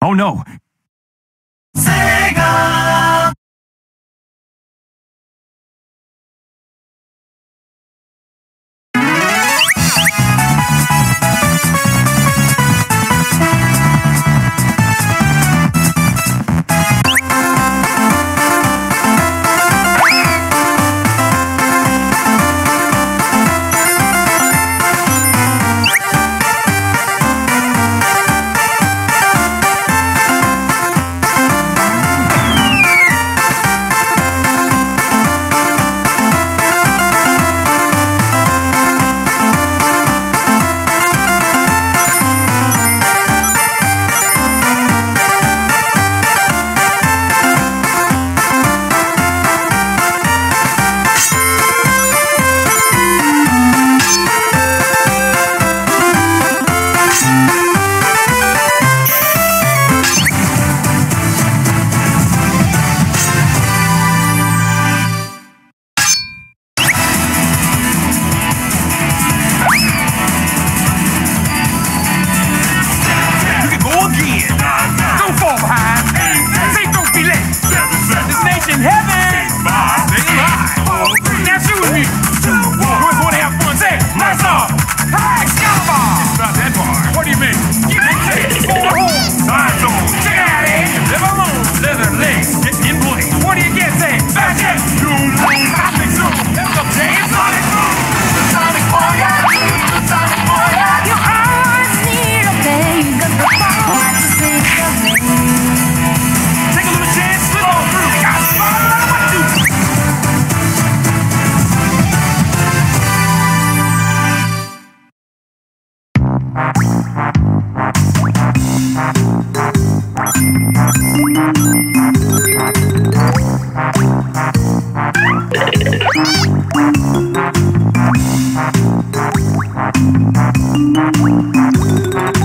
Oh no! Sega! Thank you.